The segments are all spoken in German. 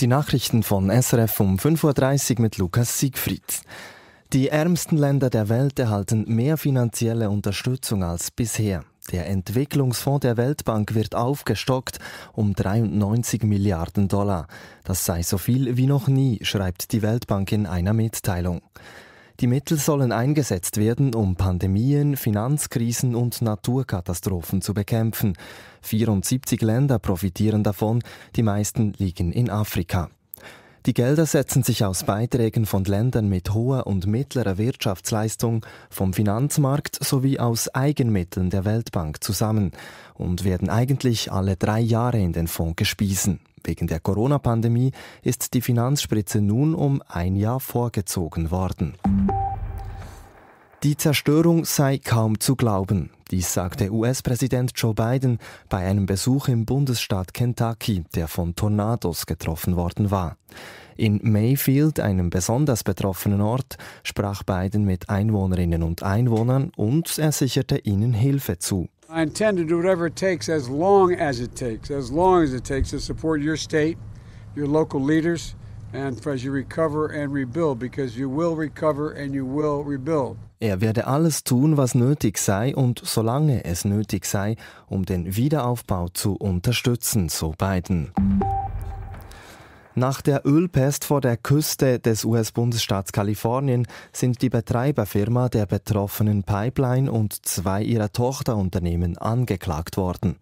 Die Nachrichten von SRF um 5.30 Uhr mit Lukas Siegfried. Die ärmsten Länder der Welt erhalten mehr finanzielle Unterstützung als bisher. Der Entwicklungsfonds der Weltbank wird aufgestockt um 93 Milliarden Dollar. Das sei so viel wie noch nie, schreibt die Weltbank in einer Mitteilung. Die Mittel sollen eingesetzt werden, um Pandemien, Finanzkrisen und Naturkatastrophen zu bekämpfen. 74 Länder profitieren davon, die meisten liegen in Afrika. Die Gelder setzen sich aus Beiträgen von Ländern mit hoher und mittlerer Wirtschaftsleistung, vom Finanzmarkt sowie aus Eigenmitteln der Weltbank zusammen und werden eigentlich alle drei Jahre in den Fonds gespiesen. Wegen der Corona-Pandemie ist die Finanzspritze nun um ein Jahr vorgezogen worden. Die Zerstörung sei kaum zu glauben. Dies sagte US-Präsident Joe Biden bei einem Besuch im Bundesstaat Kentucky, der von Tornados getroffen worden war. In Mayfield, einem besonders betroffenen Ort, sprach Biden mit Einwohnerinnen und Einwohnern und er sicherte ihnen Hilfe zu. I intend to do whatever it takes as long as it takes, as long as it takes to support your state, your local leaders, and as you recover and rebuild, because you will recover and you will rebuild. Er werde alles tun, was nötig sei und solange es nötig sei, um den Wiederaufbau zu unterstützen, so Biden. Nach der Ölpest vor der Küste des US-Bundesstaats Kalifornien sind die Betreiberfirma der betroffenen Pipeline und zwei ihrer Tochterunternehmen angeklagt worden.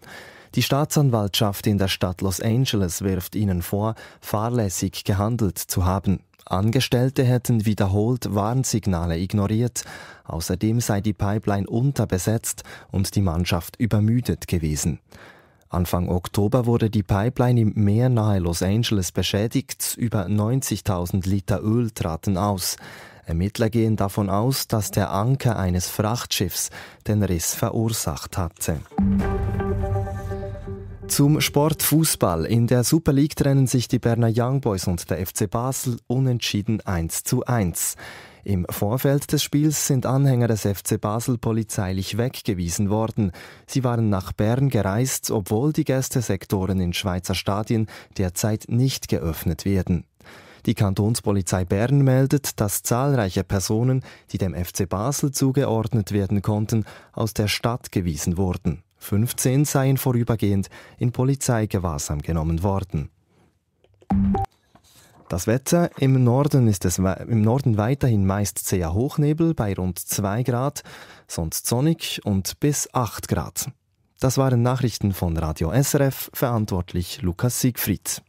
Die Staatsanwaltschaft in der Stadt Los Angeles wirft ihnen vor, fahrlässig gehandelt zu haben. Angestellte hätten wiederholt Warnsignale ignoriert. Außerdem sei die Pipeline unterbesetzt und die Mannschaft übermüdet gewesen. Anfang Oktober wurde die Pipeline im Meer nahe Los Angeles beschädigt. Über 90.000 Liter Öl traten aus. Ermittler gehen davon aus, dass der Anker eines Frachtschiffs den Riss verursacht hatte. Zum Sport Fußball. In der Super League trennen sich die Berner Young Boys und der FC Basel unentschieden 1 zu 1. Im Vorfeld des Spiels sind Anhänger des FC Basel polizeilich weggewiesen worden. Sie waren nach Bern gereist, obwohl die Gästesektoren in Schweizer Stadien derzeit nicht geöffnet werden. Die Kantonspolizei Bern meldet, dass zahlreiche Personen, die dem FC Basel zugeordnet werden konnten, aus der Stadt gewiesen wurden. 15 seien vorübergehend in Polizeigewahrsam genommen worden. Das Wetter im Norden ist es im Norden weiterhin meist sehr Hochnebel bei rund 2 Grad, sonst sonnig und bis 8 Grad. Das waren Nachrichten von Radio SRF, verantwortlich Lukas Siegfried.